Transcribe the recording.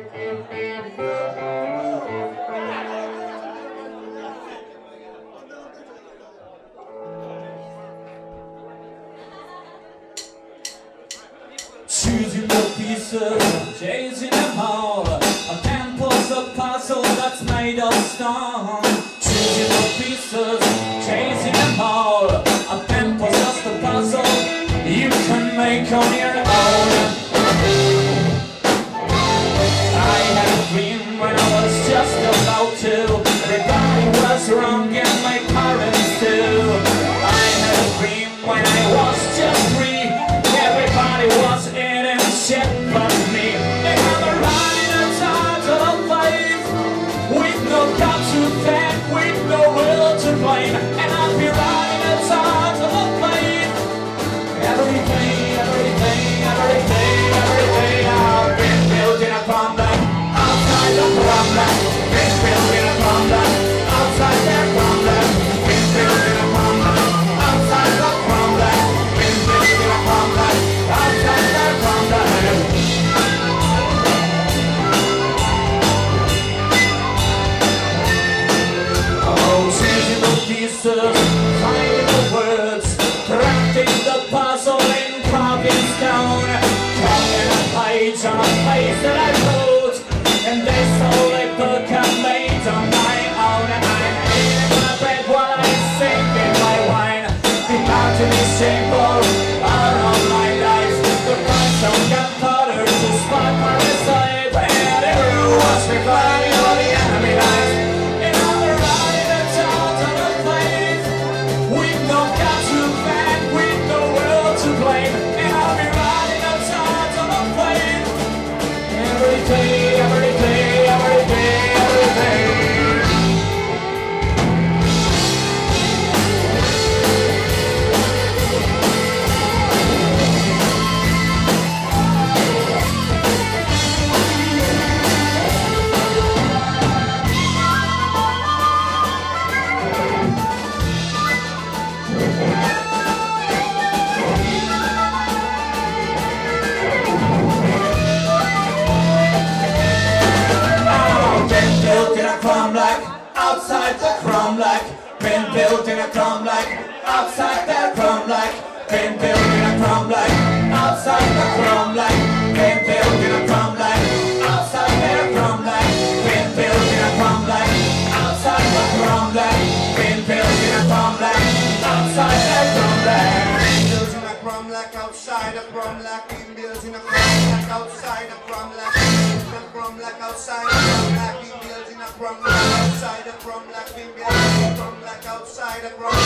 Choosing the pieces, chasing them all. A temple's a puzzle that's made of stone Choosing the pieces, chasing them all. A temple's just a puzzle. You can make on your building a crumb like outside that crumb like been building a crumb like outside the crumb like been building a crumb like outside that crumb like been building a crumb like outside the crumb like been building a crumb like outside that crumb like building a crumb like outside a crumb like been building a crumb like outside a crumb like a crumb like outside a crumb like been building a crumb like outside a crumb like been building side of the road.